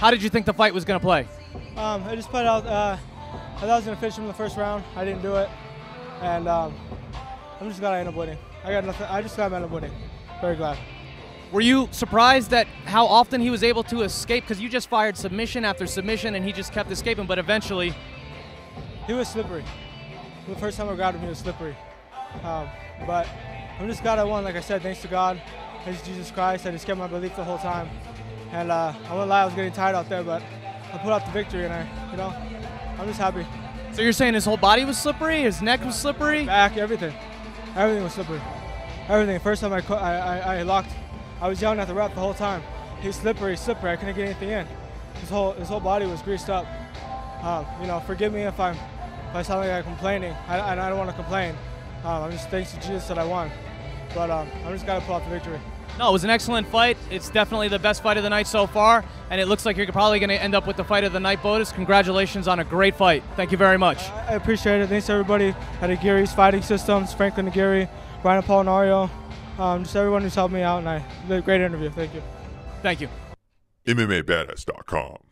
How did you think the fight was going to play? Um, I just put out. Uh, I thought I was gonna finish him in the first round. I didn't do it, and um, I'm just glad I ended up winning. I got nothing. I just glad I ended up winning. Very glad. Were you surprised at how often he was able to escape? Because you just fired submission after submission, and he just kept escaping. But eventually, He was slippery. The first time I grabbed him, he was slippery. Um, but I'm just glad I won. Like I said, thanks to God, thanks to Jesus Christ. I just kept my belief the whole time. And uh, I won't lie, I was getting tired out there, but I put out the victory, and I, you know, I'm just happy. so you're saying his whole body was slippery, his neck was slippery. Back, everything, everything was slippery. Everything. First time I, I, I, locked, I was yelling at the ref the whole time. He's slippery, slippery. I couldn't get anything in. His whole, his whole body was greased up. Um, you know, forgive me if I'm, if I sound like I'm complaining. I, I, I don't want to complain. Um, I'm just thanks to Jesus that I won. But um, I'm just gotta pull out the victory. No, it was an excellent fight. It's definitely the best fight of the night so far, and it looks like you're probably going to end up with the fight of the night, Botus. Congratulations on a great fight. Thank you very much. I, I appreciate it. Thanks to everybody at Aguirre's Fighting Systems, Franklin Aguirre, Brian Apolinario, um, just everyone who's helped me out, and I did a great interview. Thank you. Thank you. MMABadass.com.